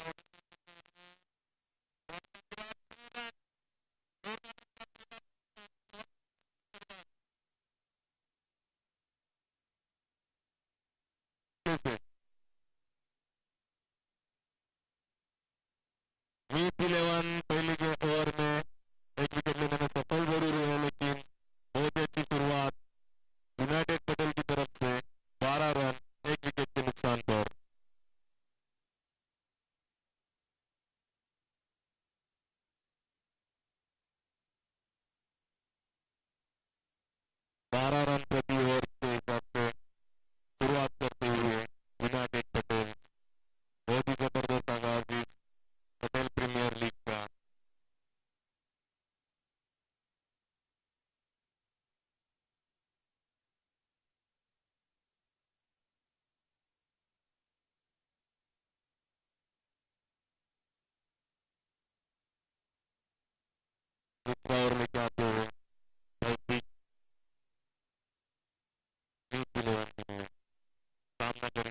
started सामना करेंगे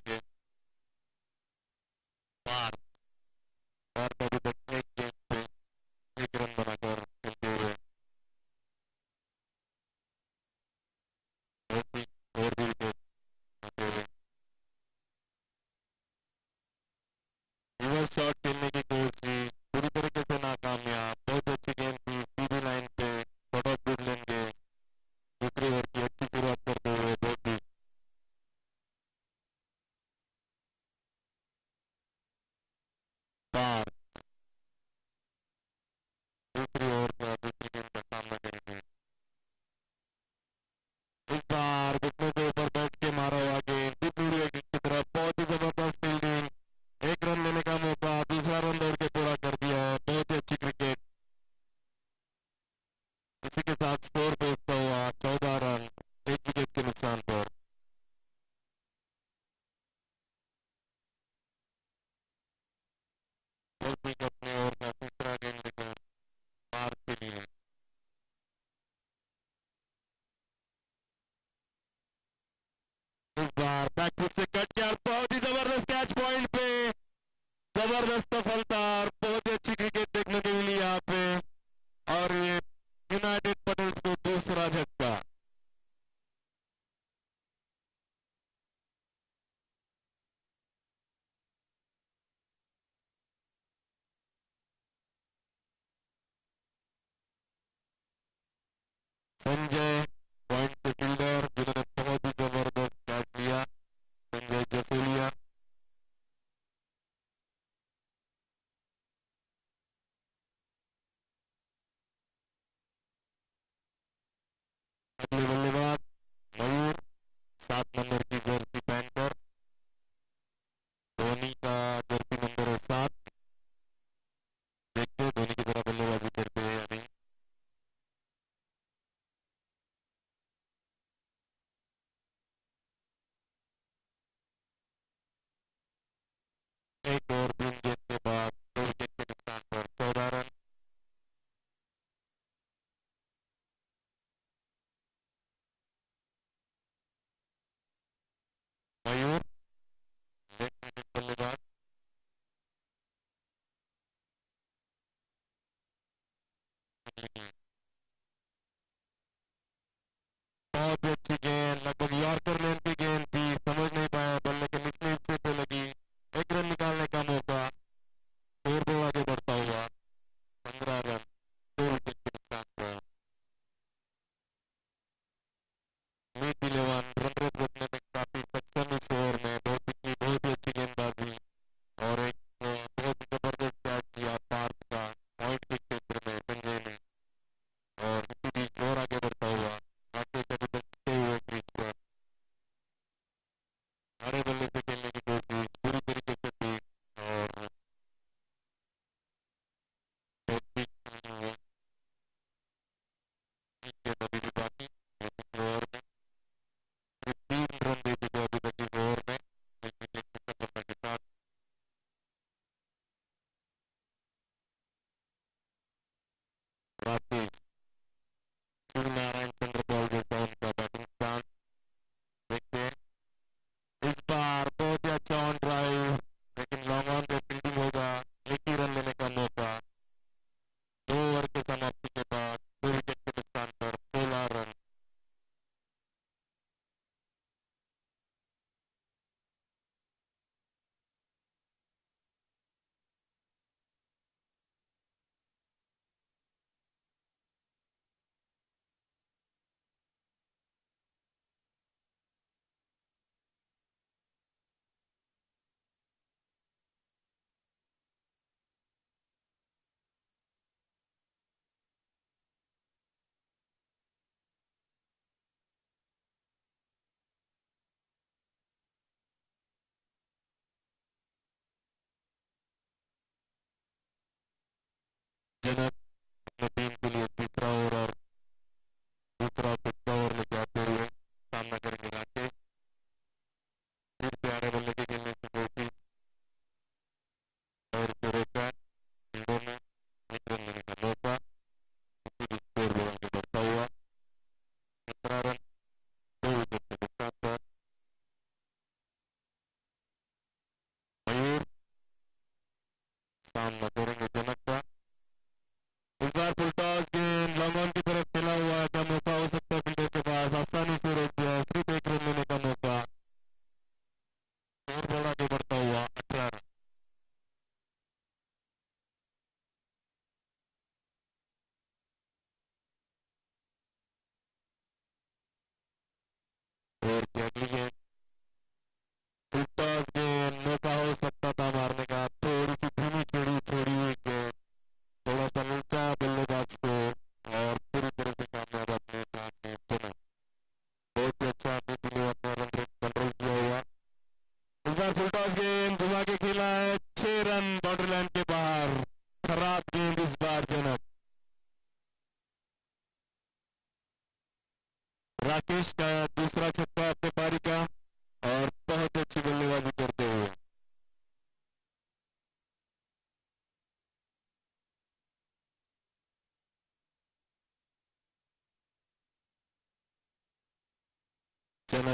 dinner. Rakesh का दूसरा छक्का अपने पारी का और बहुत अच्छी बल्लेबाजी करते हुए। चना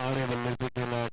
Audio and Music Dealer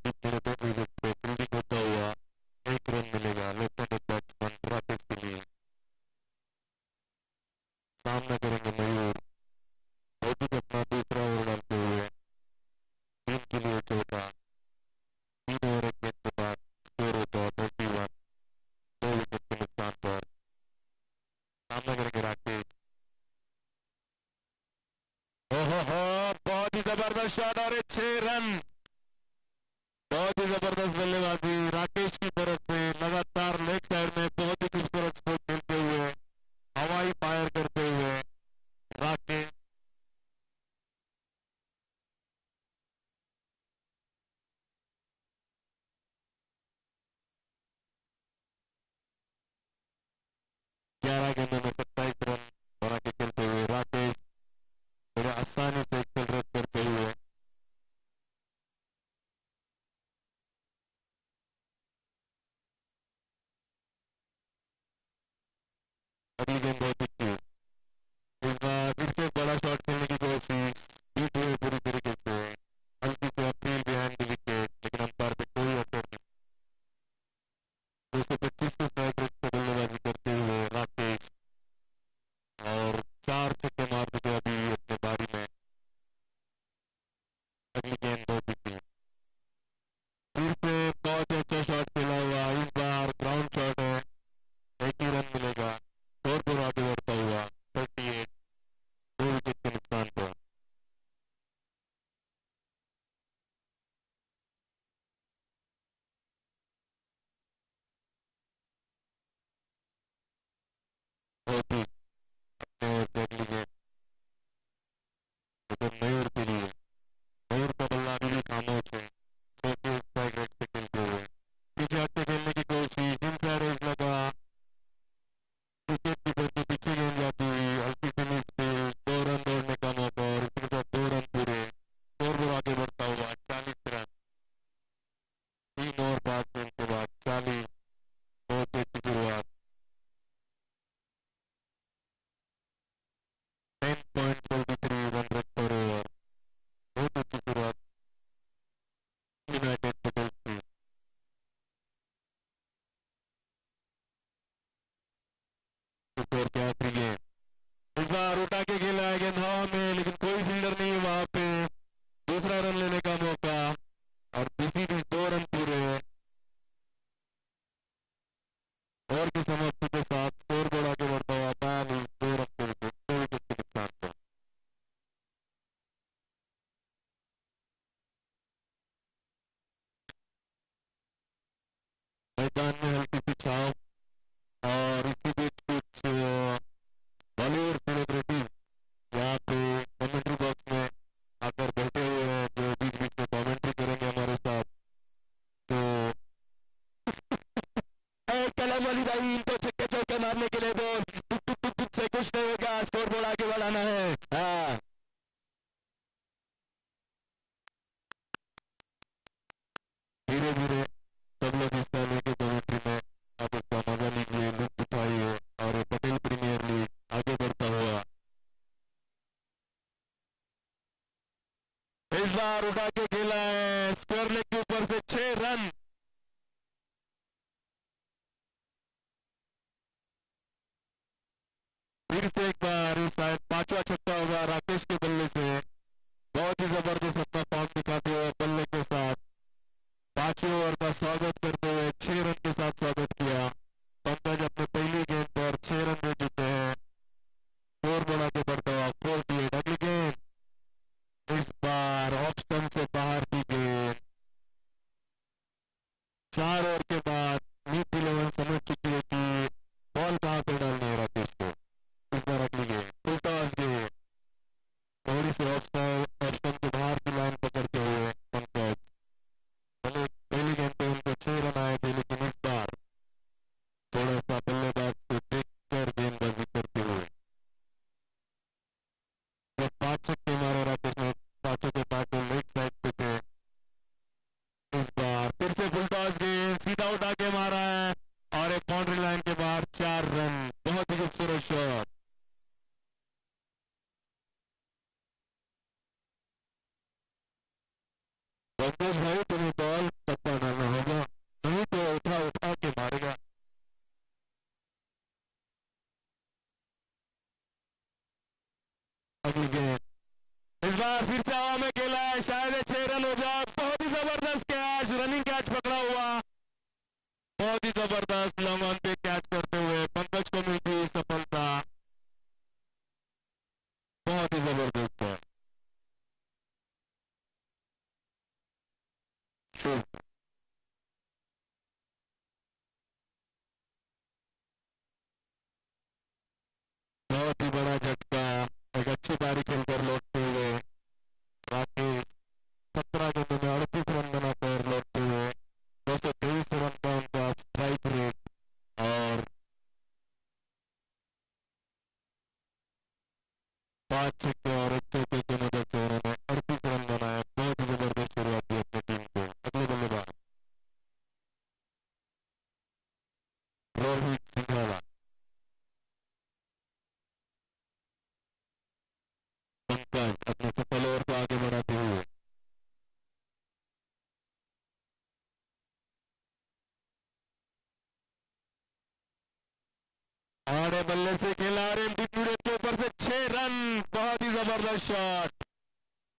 बल्ले से खेला और एमटीपी के ऊपर से छह रन। बहुत ही ज़बरदस्त शॉट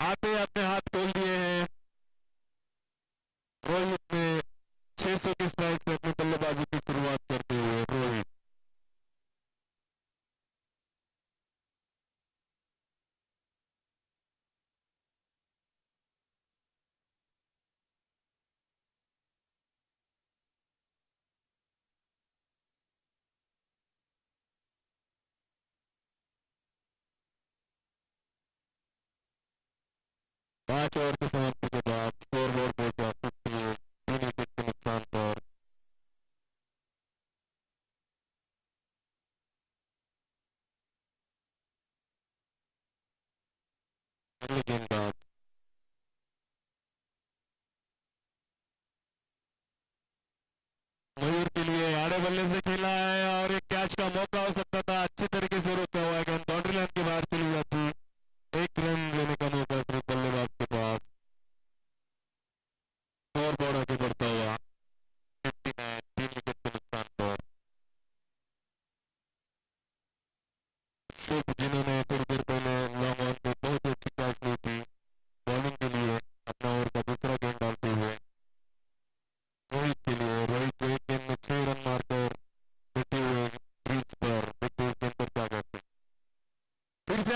आते अपने हाथ खोल दिए हैं। रोहित ने छह सौ की स्ट्राइक से अपने पाँच ओवर की समाप्ति के बाद स्कोर बोर्ड पर चौसठ तीन विकेट के नुकसान पर मयूर के लिए आड़े बल्ले से खेला है और एक कैच का मौका हो सकता था, अच्छी तरीके से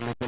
अगले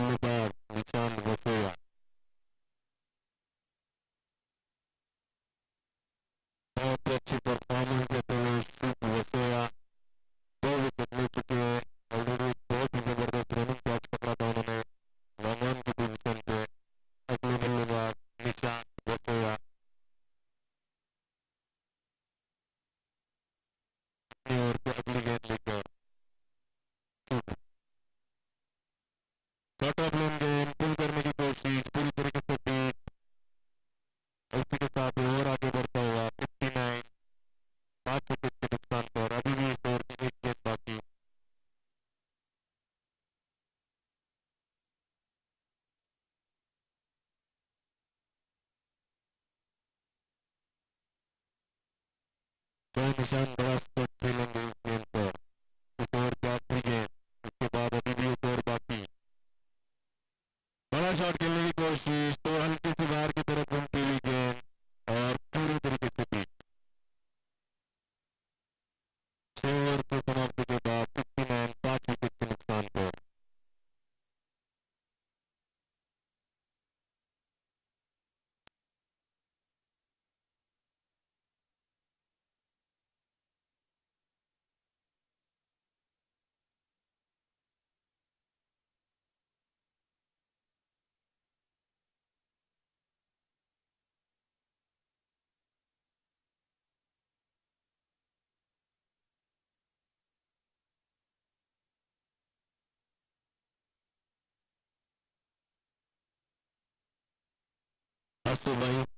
अस्तु भाई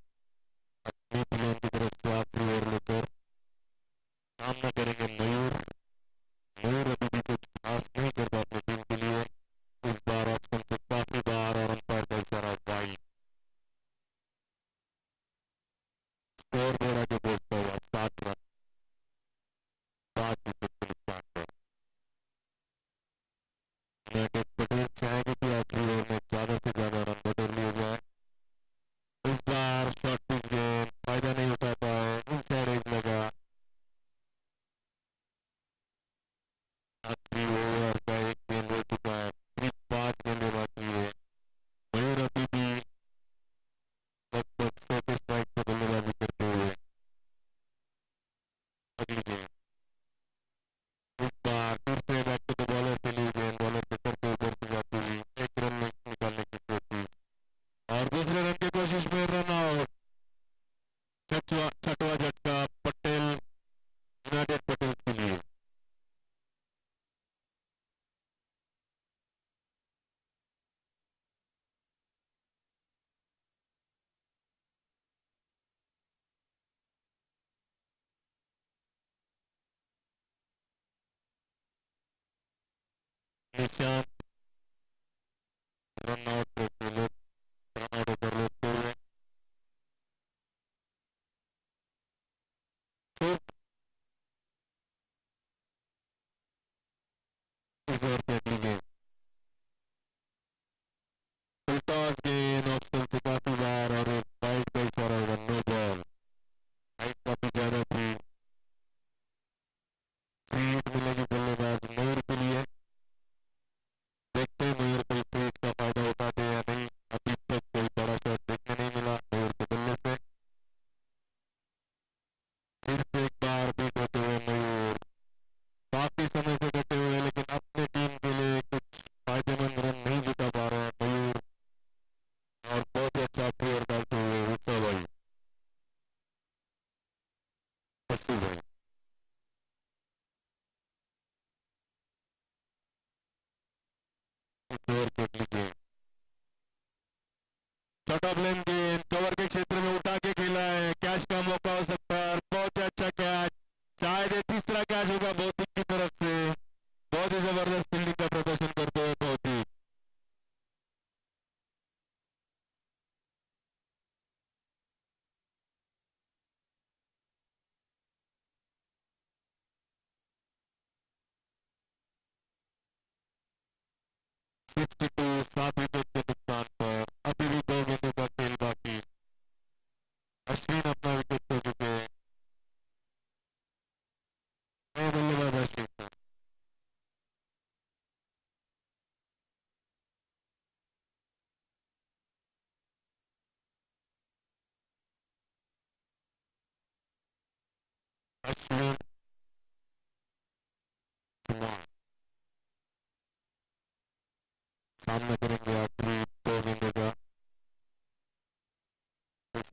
सामना करेंगे आप दो गेंदों का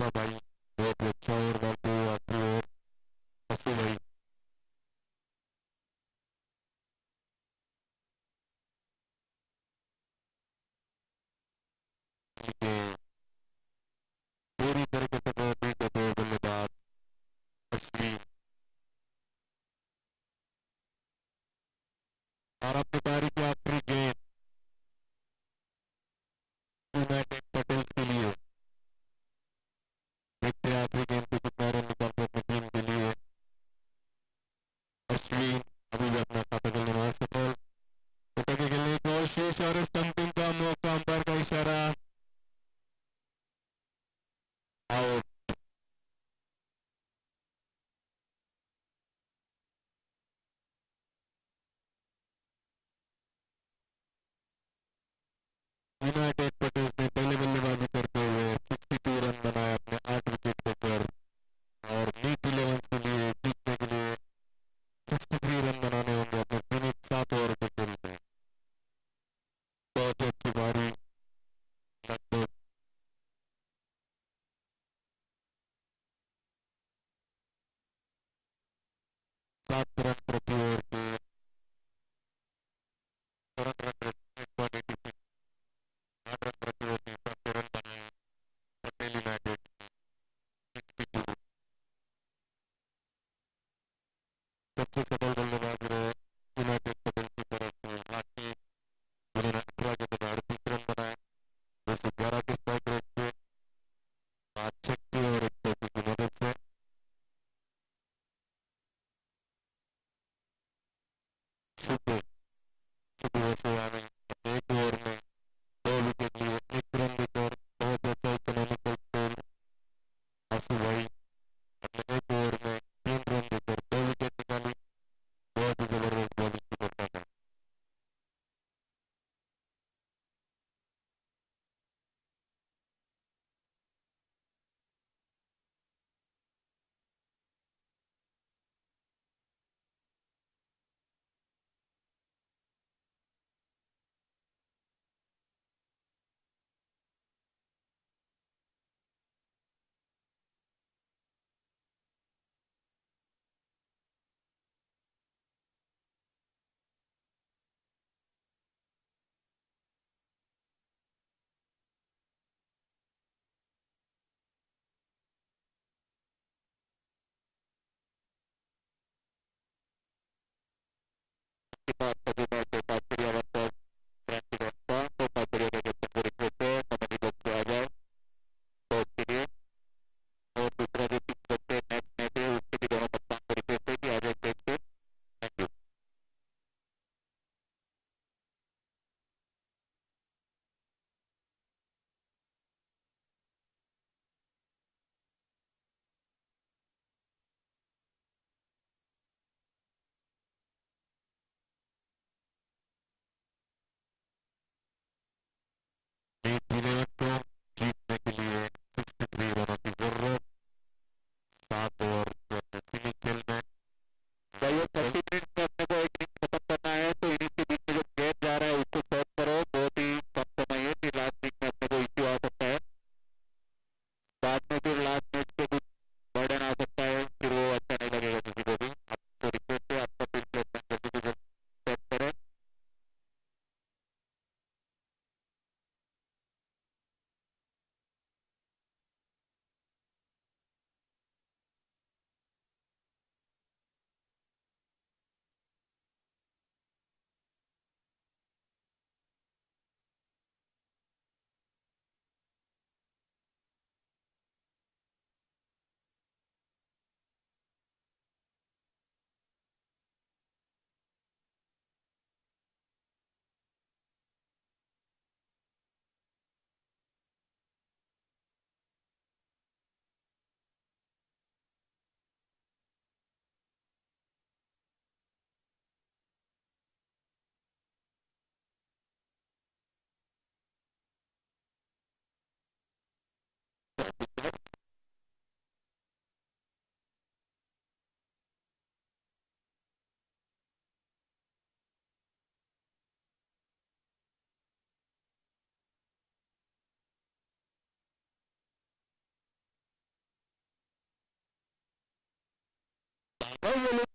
भाई बहुत ही अच्छा ओवर डालते हुए आखिरी ओवर भाई पूरी देखते तारीख Thank you. Regular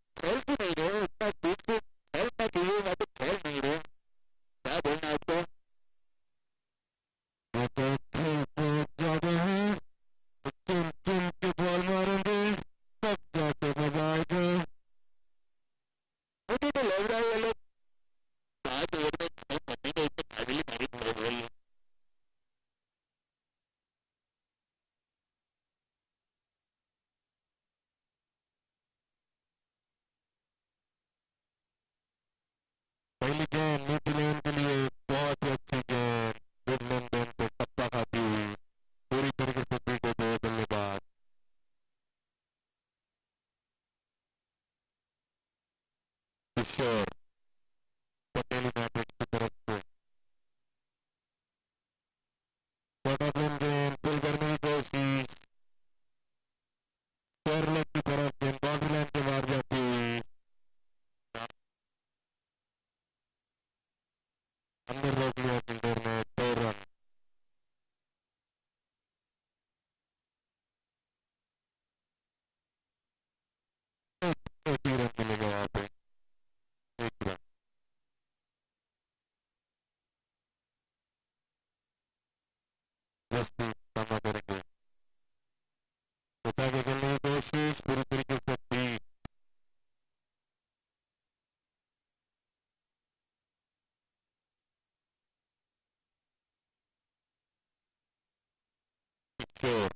Cuando four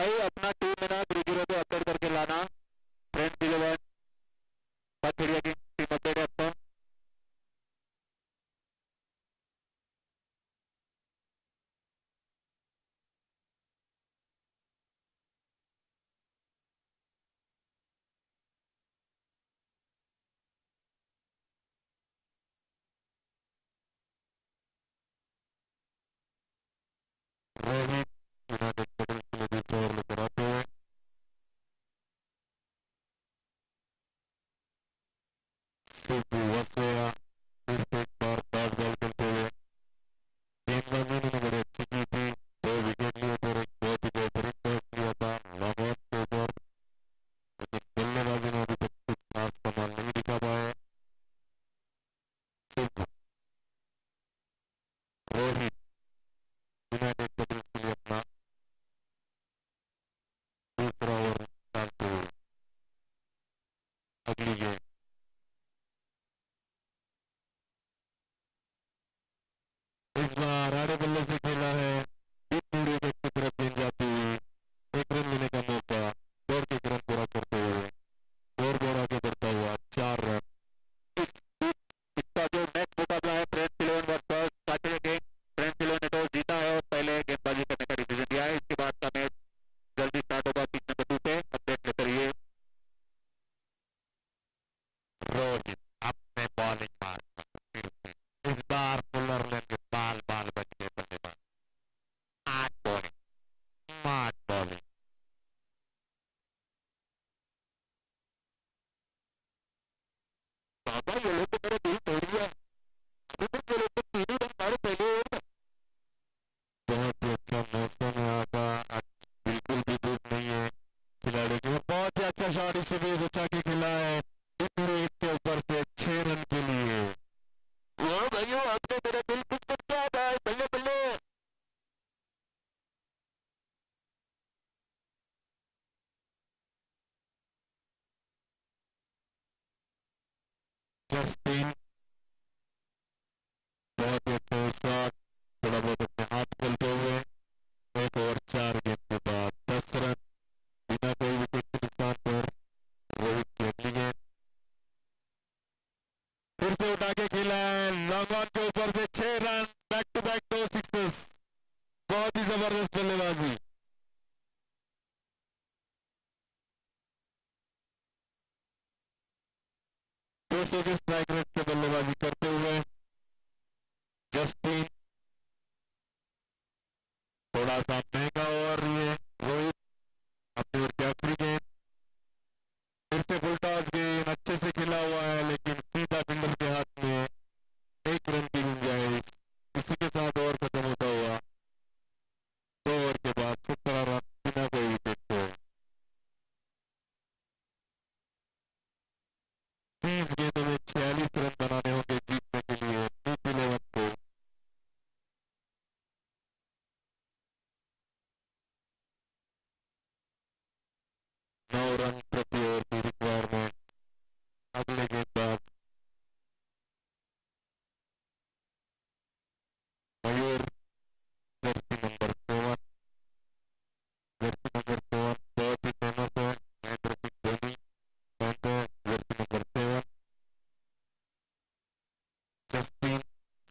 भाई अपना टीम है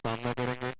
सामना करेंगे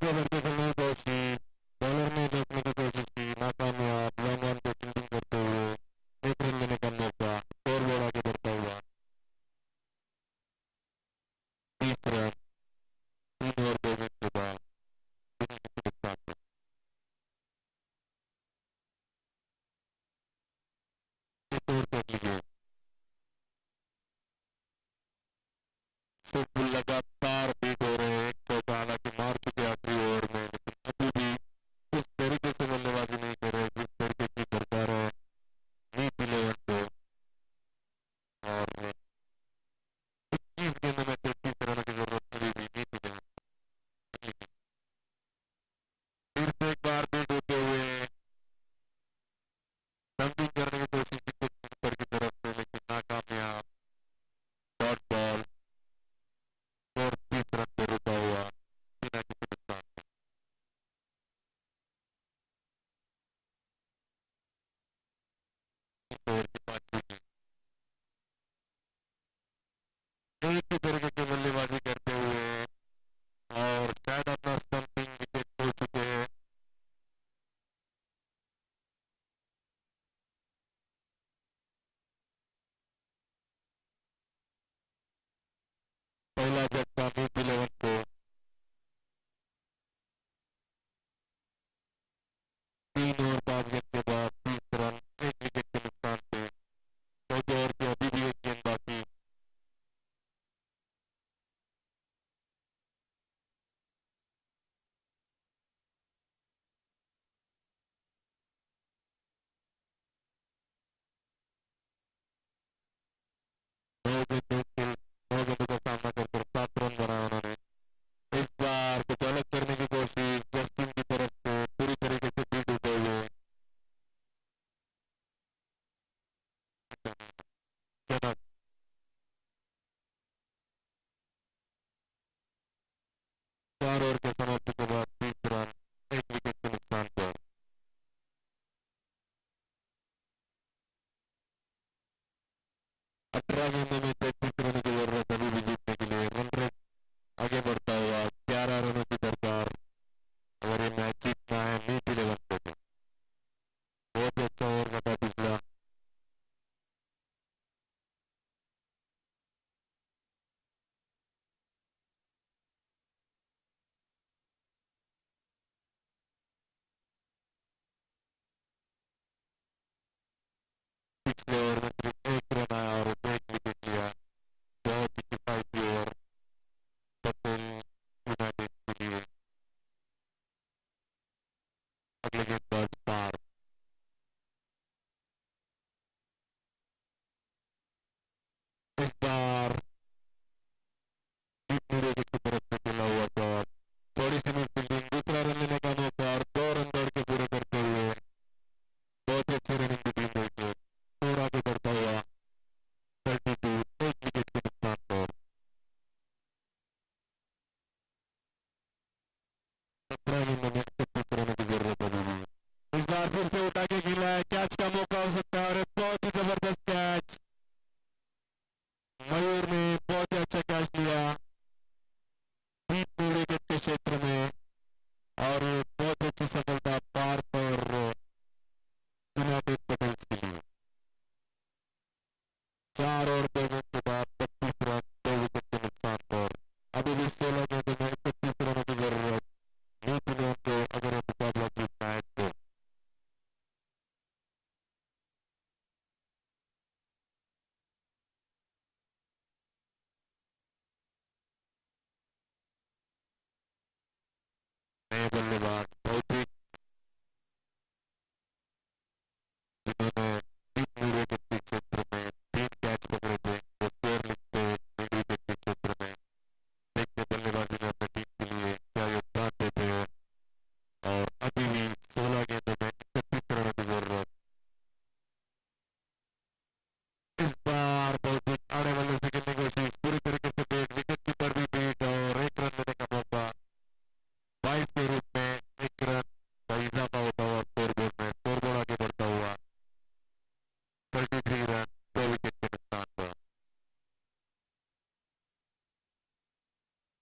However, चार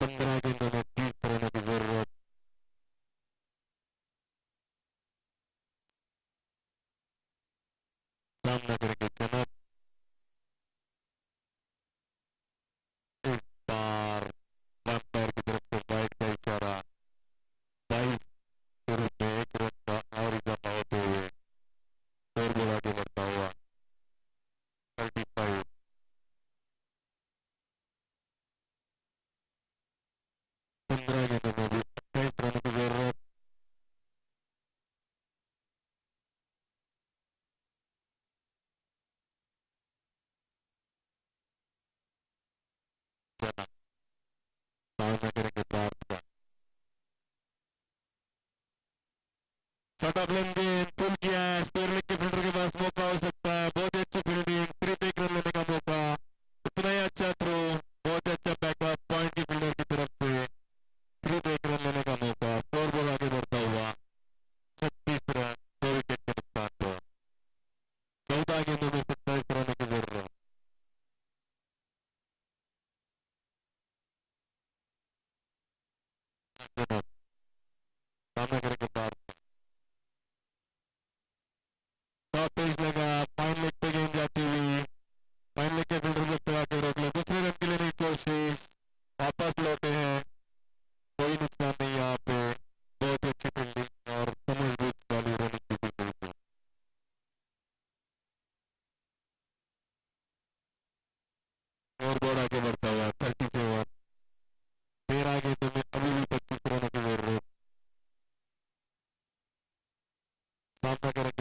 Thank you. शॉट ऑफ़ सामना करेंगे बहुत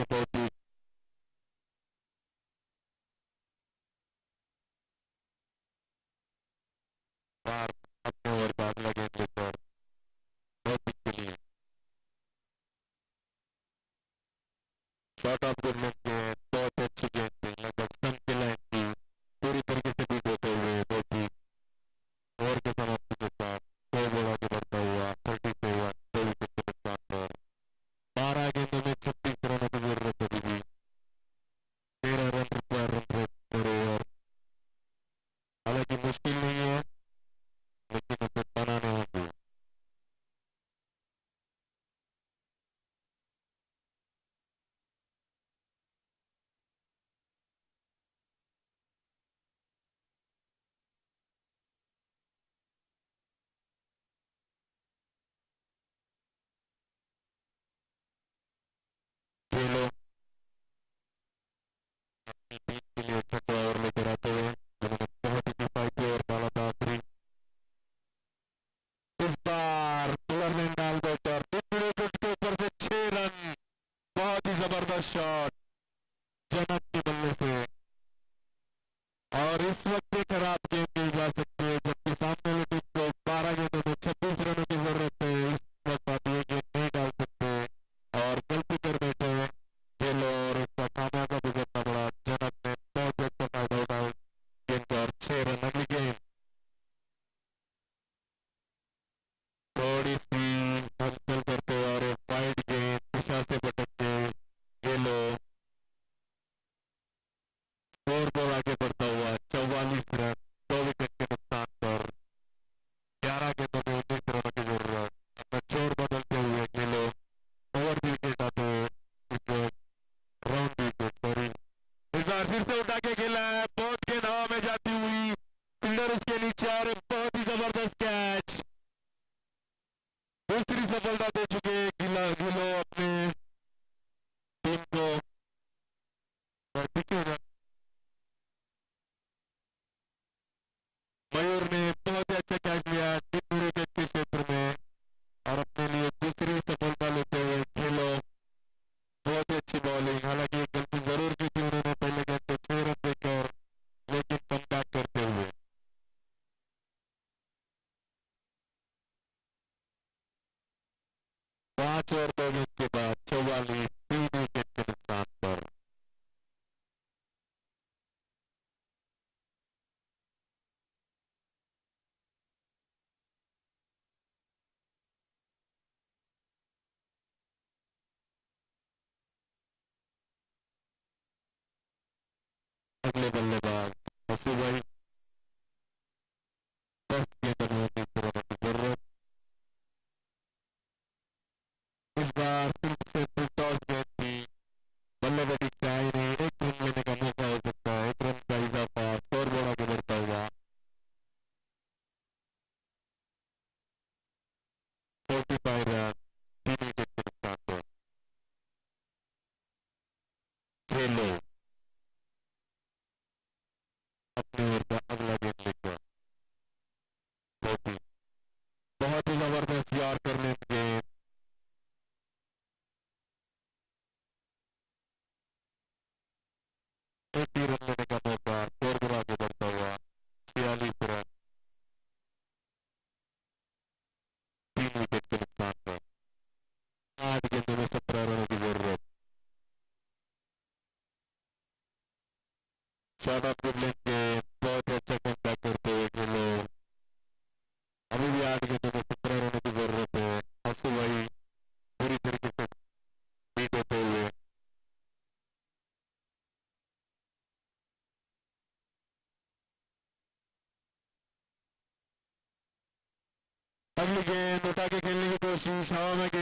Nazis home again.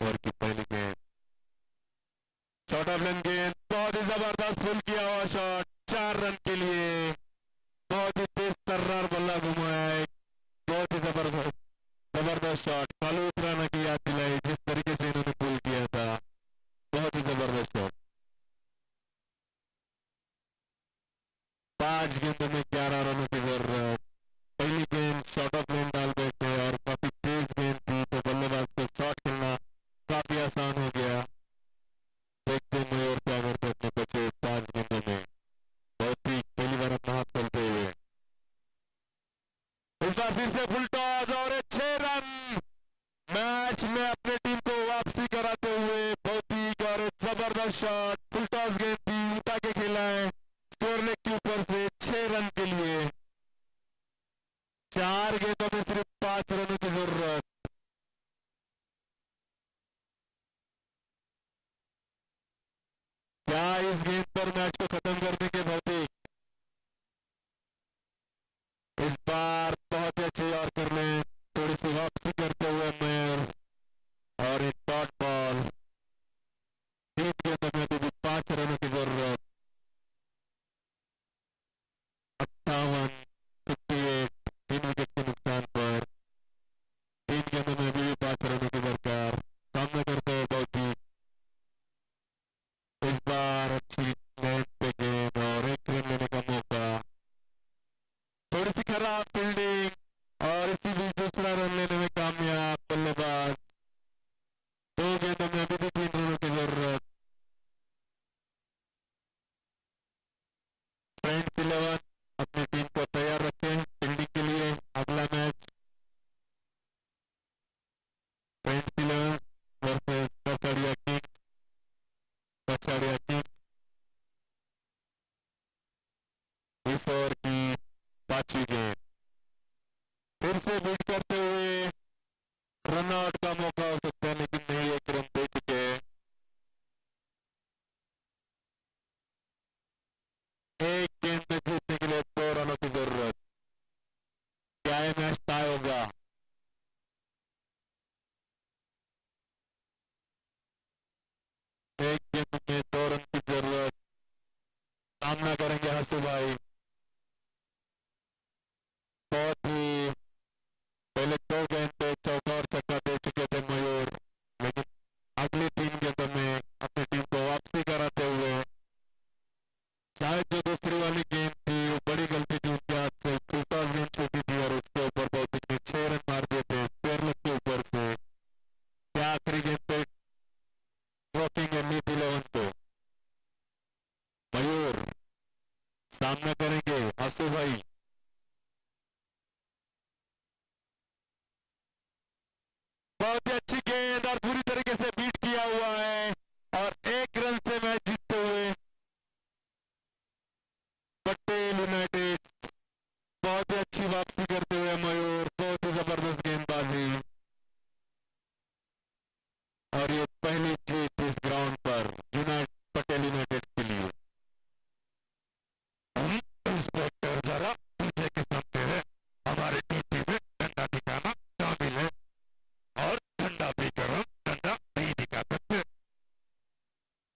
ओवर की पहली गेंद शॉर्ट ऑफ़ रन गेंद बहुत ही ज़बरदस्त फुल किया हुआ शॉट चार रन के लिए। बहुत ही तेज तर्रार बल्ला घुमाया है। बहुत ही ज़बरदस्त ज़बरदस्त शॉट